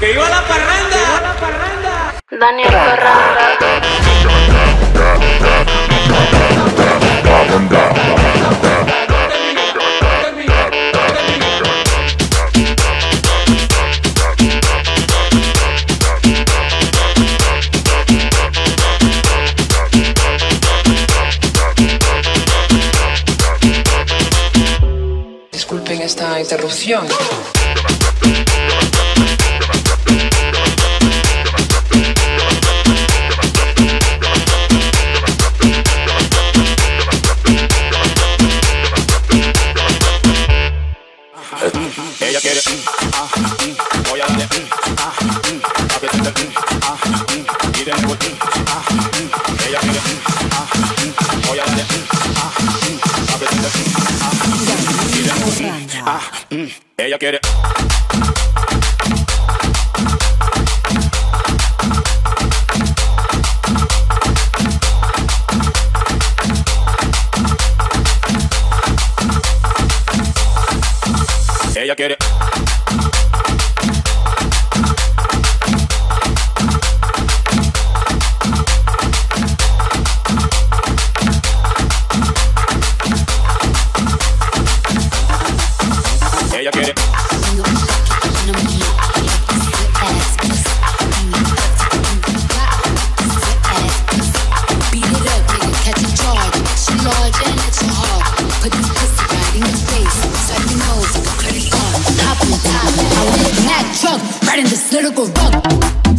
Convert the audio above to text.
¡Que iba la parranda! ¡Que iba la parranda! Daniel Parranda. Disculpen esta interrupción. Voy a mm, ah, mm, a mm, ah, mm, mm, ah, mm, mm, ah, mm, mm, ah, mm, mm, ah, mm, mm, ah, mm, ella quiere. Ella quiere. Ella quiere. Right in this little gold bug.